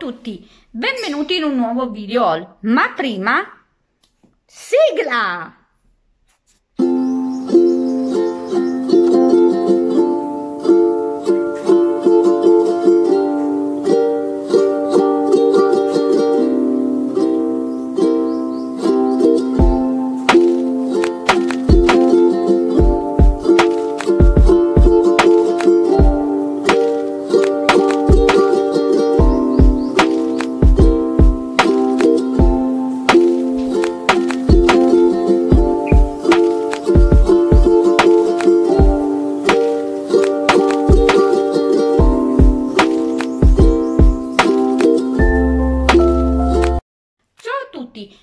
tutti, benvenuti in un nuovo video haul, ma prima sigla!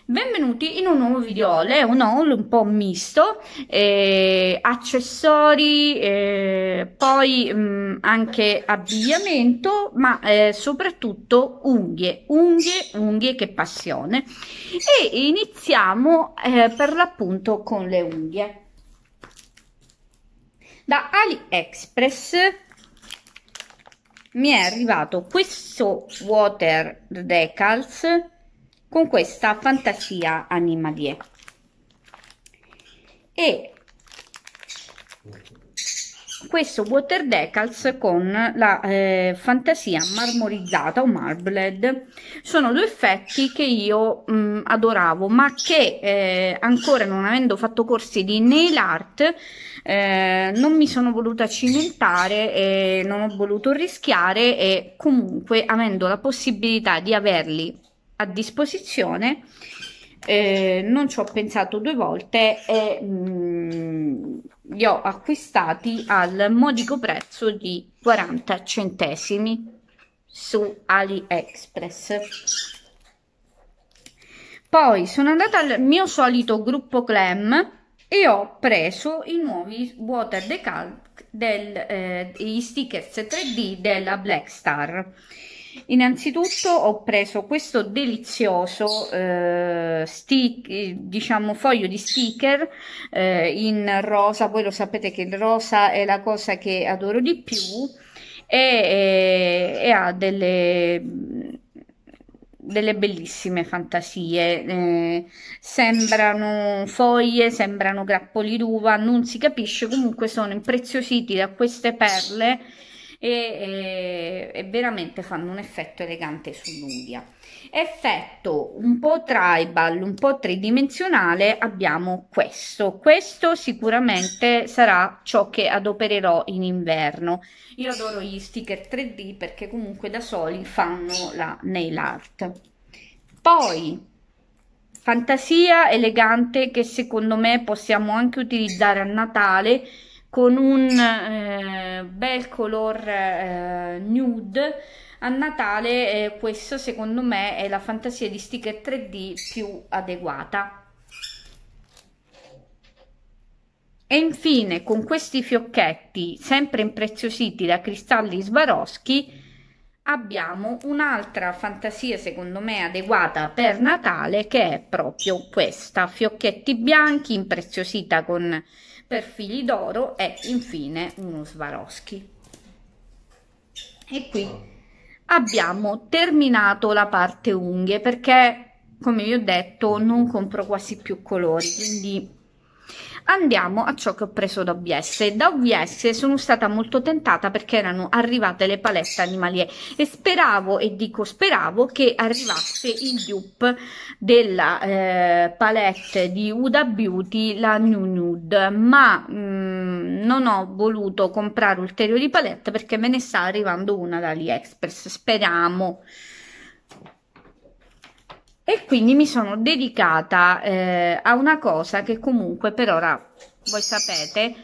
Benvenuti in un nuovo video è un haul un po' misto, eh, accessori, eh, poi mh, mm, anche abbigliamento, ma eh, soprattutto unghie, unghie, unghie, che passione. E iniziamo eh, per l'appunto con le unghie. Da AliExpress mi è arrivato questo water decals con questa fantasia animalier. E questo water decals con la eh, fantasia marmorizzata o marbled sono due effetti che io mh, mm, adoravo ma che eh, ancora non avendo fatto corsi di nail art eh, non mi sono voluta cimentare e non ho voluto rischiare e comunque avendo la possibilità di averli a disposizione eh, non ci ho pensato due volte e mh, mm, li ho acquistati al modico prezzo di 40 centesimi su AliExpress. Poi sono andata al mio solito gruppo Clem e ho preso i nuovi water decal del, eh, stickers 3D della Black Star Innanzitutto ho preso questo delizioso eh, stick, diciamo foglio di sticker eh, in rosa, voi lo sapete che il rosa è la cosa che adoro di più e, e, e ha delle delle bellissime fantasie. Eh, sembrano foglie sembrano grappoli d'uva non si capisce. Comunque sono impreziositi da queste perle e, e, e veramente fanno un effetto elegante sull'unghia. Effetto un po' tribal, un po' tridimensionale abbiamo questo. Questo sicuramente sarà ciò che adopererò in inverno. Io adoro gli sticker 3D perché comunque da soli fanno la nail art. Poi fantasia elegante che secondo me possiamo anche utilizzare a Natale con un eh, bel color eh, nude. A Natale eh, questo secondo me è la fantasia di sticker 3D più adeguata. E infine con questi fiocchetti sempre impreziositi da cristalli Swarovski abbiamo un'altra fantasia secondo me adeguata per Natale che è proprio questa. Fiocchetti bianchi impreziosita con perfili d'oro e infine uno Swarovski. E qui abbiamo terminato la parte unghie perché come vi ho detto non compro quasi più colori quindi andiamo a ciò che ho preso da OVS da OVS sono stata molto tentata perché erano arrivate le palette animalier e speravo e dico speravo che arrivasse il dupe della eh, palette di Uda Beauty la New Nude. Ma mh, mm, non ho voluto comprare ulteriori palette perché me ne sta arrivando una da AliExpress. Speriamo e quindi mi sono dedicata eh, a una cosa che comunque per ora voi sapete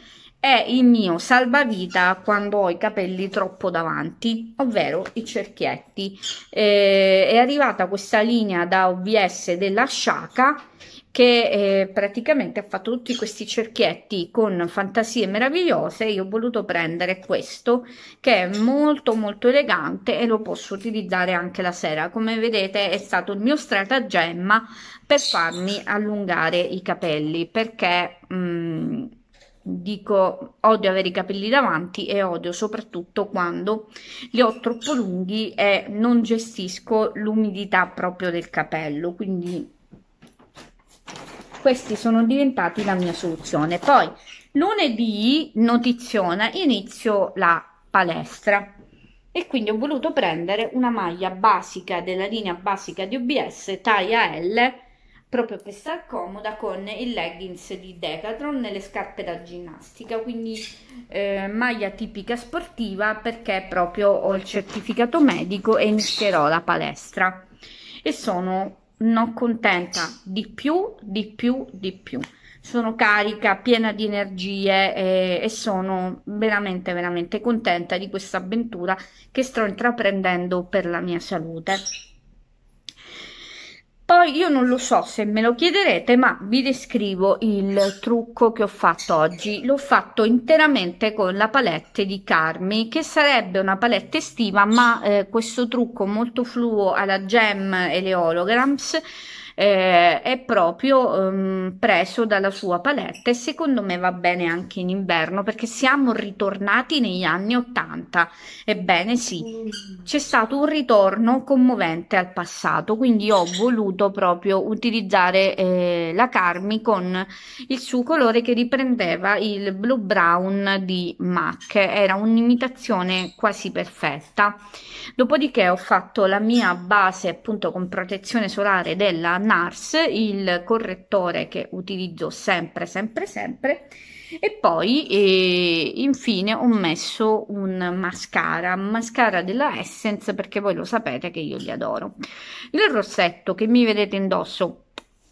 è il mio salvavita quando ho i capelli troppo davanti, ovvero i cerchietti. Eh, è arrivata questa linea da OVS della Shaka che eh, praticamente ha fatto tutti questi cerchietti con fantasie meravigliose io ho voluto prendere questo che è molto molto elegante e lo posso utilizzare anche la sera come vedete è stato il mio stratagemma per farmi allungare i capelli perché mh, mm, dico odio avere i capelli davanti e odio soprattutto quando li ho troppo lunghi e non gestisco l'umidità proprio del capello. Quindi questi sono diventati la mia soluzione. Poi lunedì notiziona inizio la palestra. E quindi ho voluto prendere una maglia basica della linea basica di OBS taglia L proprio per star comoda con il leggings di Decathlon e le scarpe da ginnastica quindi eh, maglia tipica sportiva perché proprio ho il certificato medico e inizierò la palestra. E sono non contenta di più di più di più. Sono carica piena di energie e, e sono veramente veramente contenta di questa avventura che sto intraprendendo per la mia salute poi io non lo so se me lo chiederete, ma vi descrivo il trucco che ho fatto oggi. L'ho fatto interamente con la palette di Carmi, che sarebbe una palette estiva, ma eh, questo trucco molto fluo alla gem e le holograms eh, è proprio um, preso dalla sua palette. E secondo me va bene anche in inverno perché siamo ritornati negli anni 80 ebbene sì c'è stato un ritorno commovente al passato quindi ho voluto proprio utilizzare eh, la Carmi con il suo colore che riprendeva il blue brown di MAC. Era un'imitazione quasi perfetta. Dopodiché ho fatto la mia base appunto con protezione solare della NARS, il correttore che utilizzo sempre, sempre, sempre. E poi eh, infine ho messo un mascara, mascara della Essence perché voi lo sapete che io li adoro. Il rossetto che mi vedete indosso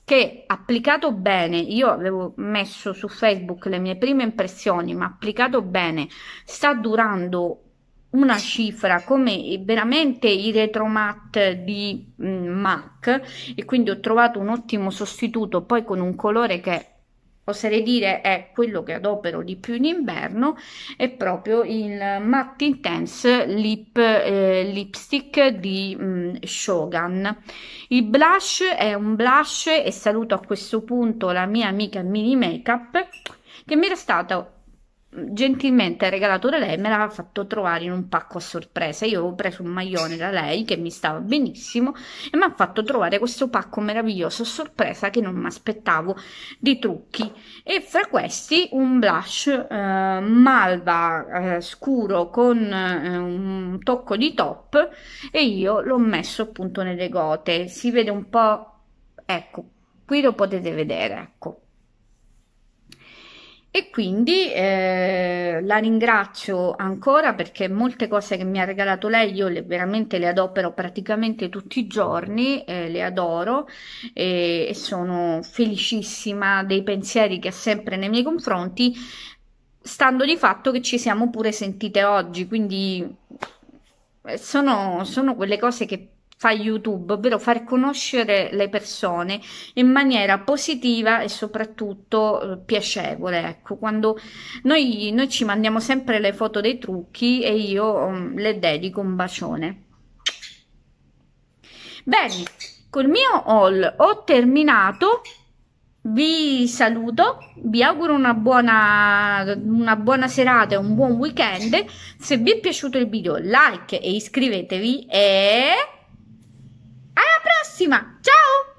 che applicato bene, io avevo messo su Facebook le mie prime impressioni, ma applicato bene sta durando una cifra come veramente i retromat di mm, MAC e quindi ho trovato un ottimo sostituto poi con un colore che oserei dire è quello che adopero di più in inverno è proprio il Matte Intense Lip eh, Lipstick di mm, Shogun. Il blush è un blush e saluto a questo punto la mia amica Mini Makeup che mi era stata gentilmente regalato da lei me l'aveva fatto trovare in un pacco a sorpresa. Io avevo preso un maglione da lei che mi stava benissimo e mi ha fatto trovare questo pacco meraviglioso a sorpresa che non mi aspettavo di trucchi. E fra questi un blush eh, malva eh, scuro con eh, un tocco di top e io l'ho messo appunto nelle gote. Si vede un po' ecco qui lo potete vedere ecco e quindi eh, la ringrazio ancora perché molte cose che mi ha regalato lei io le, veramente le adopero praticamente tutti i giorni, eh, le adoro e, e sono felicissima dei pensieri che ha sempre nei miei confronti, stando di fatto che ci siamo pure sentite oggi, quindi eh, sono, sono quelle cose che fa YouTube, ovvero far conoscere le persone in maniera positiva e soprattutto eh, piacevole. Ecco, quando noi, noi, ci mandiamo sempre le foto dei trucchi e io um, le dedico un bacione. Bene, col mio haul ho terminato. Vi saluto, vi auguro una buona, una buona serata e un buon weekend. Se vi è piaciuto il video, like e iscrivetevi e Até a próxima! Tchau!